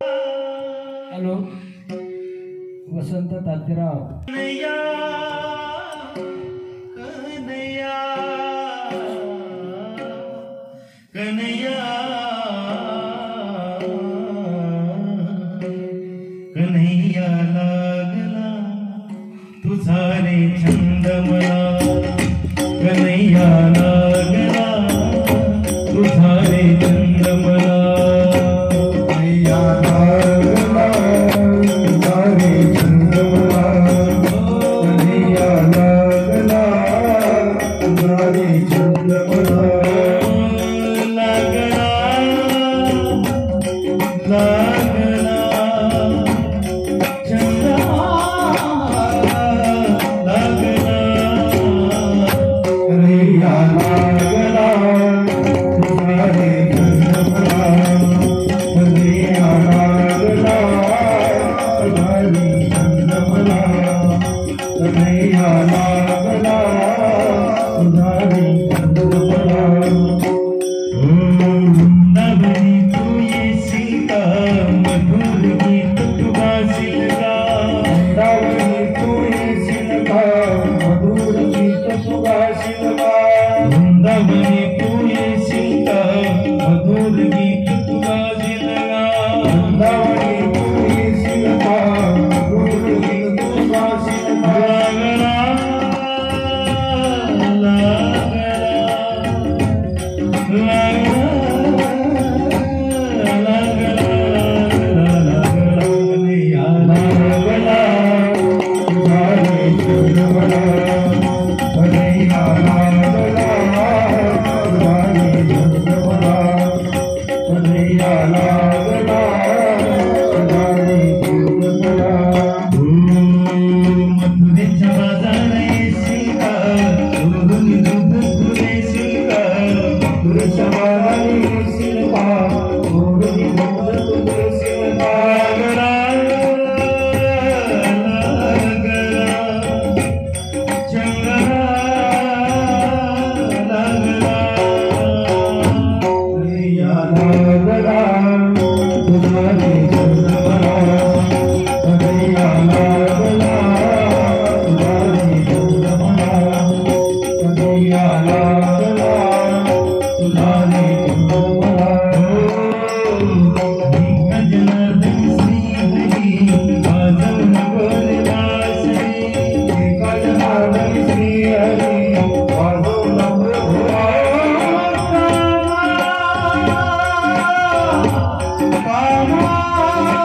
Hello वसंत तातेराव नहीं आना Love. Amém. Mama.